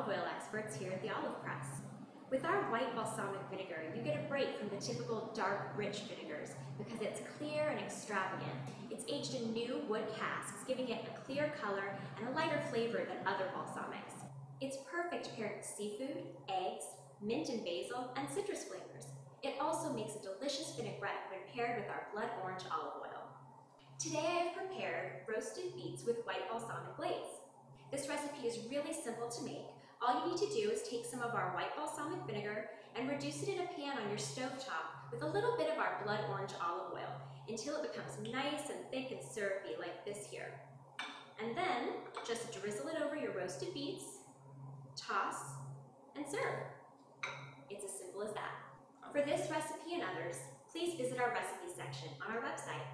olive oil experts here at the Olive Press. With our white balsamic vinegar, you get a break from the typical dark, rich vinegars because it's clear and extravagant. It's aged in new wood casks, giving it a clear color and a lighter flavor than other balsamics. It's perfect paired with seafood, eggs, mint and basil, and citrus flavors. It also makes a delicious vinaigrette when paired with our blood orange olive oil. Today I have prepared roasted beets with white balsamic glaze. This recipe is really simple to make. All you need to do is take some of our white balsamic vinegar and reduce it in a pan on your stove top with a little bit of our blood orange olive oil until it becomes nice and thick and syrupy like this here. And then just drizzle it over your roasted beets, toss, and serve. It's as simple as that. For this recipe and others, please visit our recipe section on our website